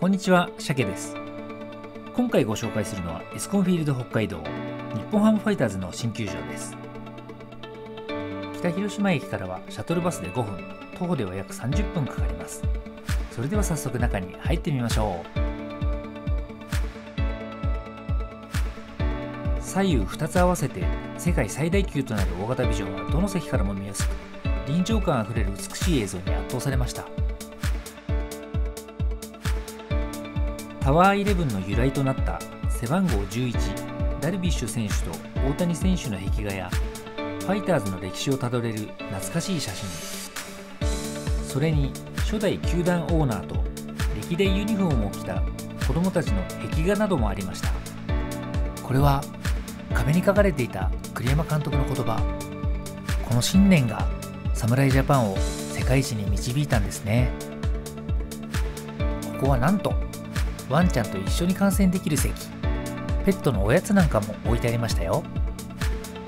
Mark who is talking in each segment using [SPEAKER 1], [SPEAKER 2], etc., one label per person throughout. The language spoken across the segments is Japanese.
[SPEAKER 1] こんにちは、シャケです。今回ご紹介するのはエスコンフィールド北海道日本ハムファイターズの新球場です。北広島駅からはシャトルバスで5分、徒歩では約30分かかります。それでは早速中に入ってみましょう。左右2つ合わせて世界最大級となる大型ビジョンはどの席からも見やすく臨場感あふれる美しい映像に圧倒されましたタワー11の由来となった背番号11ダルビッシュ選手と大谷選手の壁画やファイターズの歴史をたどれる懐かしい写真。それに初代球団オーナーと歴代ユニフォームを着た子供たちの壁画などもありました。これは壁に書かれていた栗山監督の言葉。この信念が侍ジャパンを世界一に導いたんですね。ここはなんとワンちゃんと一緒に観戦できる席。ペットのおやつなんかも置いてありましたよ。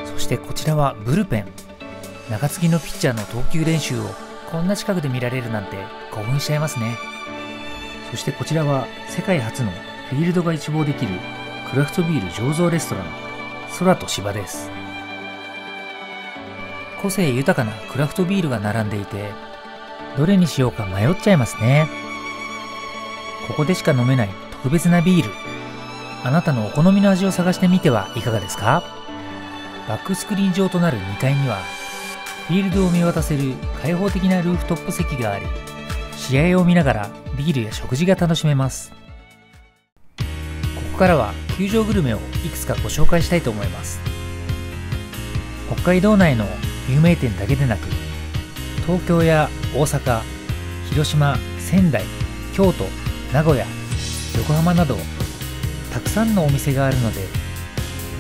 [SPEAKER 1] そしてこちらはブルペン。中継ぎのピッチャーの投球練習をこんな近くで見られるなんて興奮しちゃいますね。そしてこちらは世界初のフィールドが一望できるクラフトビール醸造レストラン。空と芝です。個性豊かなクラフトビールが並んでいてどれにしようか迷っちゃいますね。ここでしか飲めない特別なビール。あなたのお好みの味を探してみてはいかがですか？バックスクリーン上となる2階にはフィールドを見渡せる開放的なルーフトップ席があり試合を見ながらビールや食事が楽しめます。ここからは球場グルメをいくつかご紹介したいと思います。北海道内の有名店だけでなく東京や大阪広島仙台京都名古屋横浜などたくさんのお店があるので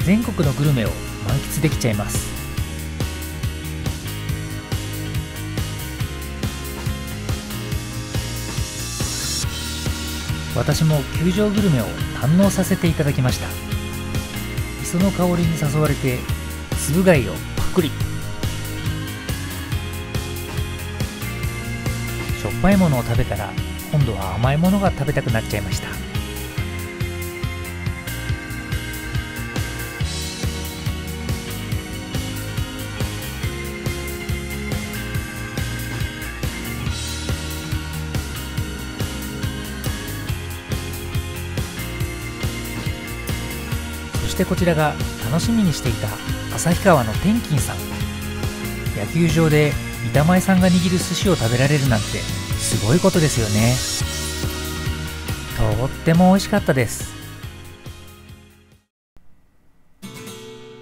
[SPEAKER 1] 全国のグルメを満喫できちゃいます。私も球場グルメを堪能させていただきました。磯の香りに誘われて粒貝をパクリ。しょっぱいものを食べたら今度は甘いものが食べたくなっちゃいました。そしてこちらが楽しみにしていた旭川の天金さん。野球場で板前さんが握る寿司を食べられるなんてすごいことですよね。とっても美味しかったです。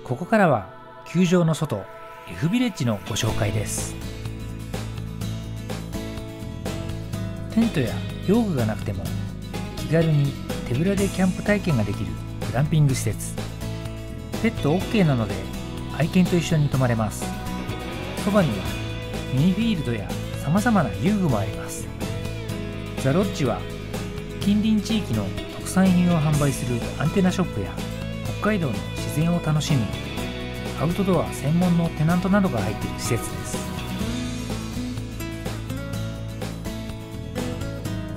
[SPEAKER 1] ここからは球場の外 F ビレッジのご紹介です。テントや用具がなくても気軽に手ぶらでキャンプ体験ができるグランピング施設。ペット OK なので愛犬と一緒に泊まれます。そばにはミニフィールドやさまざまな遊具もあります。ザ・ロッジは近隣地域の特産品を販売するアンテナショップや北海道の自然を楽しむアウトドア専門のテナントなどが入っている施設です。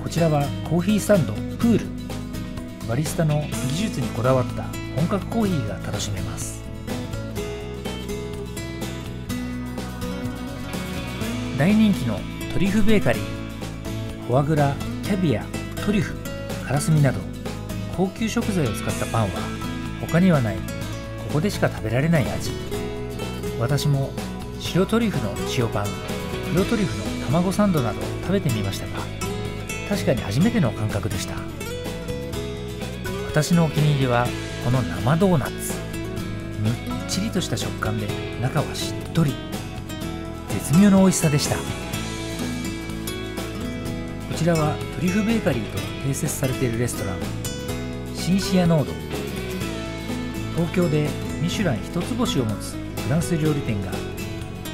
[SPEAKER 1] こちらはコーヒースタンドプール。バリスタの技術にこだわった本格コーヒーが楽しめます。大人気のトリュフベーカリーフォアグラキャビアトリュフカラスミなど高級食材を使ったパンは他にはないここでしか食べられない味。私も白トリュフの塩パン黒トリュフの卵サンドなど食べてみましたが確かに初めての感覚でした。私のお気に入りはこの生ドーナツ。むっちりとした食感で中はしっとり。絶妙な美味しさでした。こちらはトリュフベーカリーと併設されているレストランシンシアノード。東京でミシュラン一つ星を持つフランス料理店が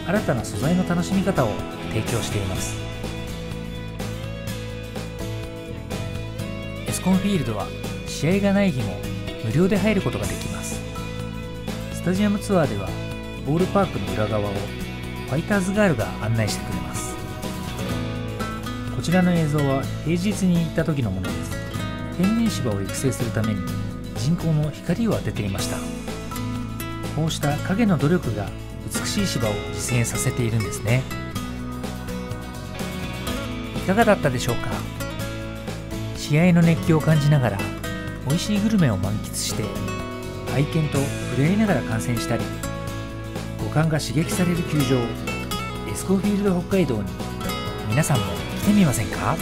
[SPEAKER 1] 新たな素材の楽しみ方を提供しています。エスコンフィールドは試合がない日も無料で入ることができます。スタジアムツアーではボールパークの裏側をファイターズガールが案内してくれます。こちらの映像は平日に行った時のものです。天然芝を育成するために人工の光を当てていました。こうした影の努力が美しい芝を実現させているんですね。いかがだったでしょうか？試合の熱気を感じながら美味しいグルメを満喫して愛犬と触れ合いながら観戦したり五感が刺激される球場エスコフィールド北海道に。皆さんも来てみませんか？